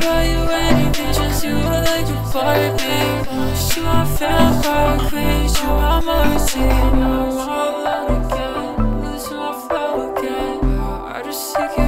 buy you anything, just you electrify me. You my vampire queen, you are my routine I'm all alone again, losing my flow again. I just seek you